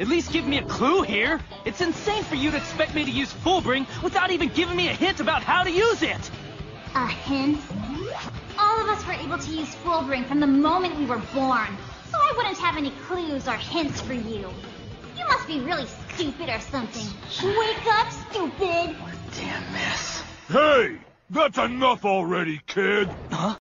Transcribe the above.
At least give me a clue here. It's insane for you to expect me to use Fullbring without even giving me a hint about how to use it. A hint? All of us were able to use Fullbring from the moment we were born, so I wouldn't have any clues or hints for you. You must be really stupid or something. Wake up, stupid! Damn mess. Hey! That's enough already, kid! Huh?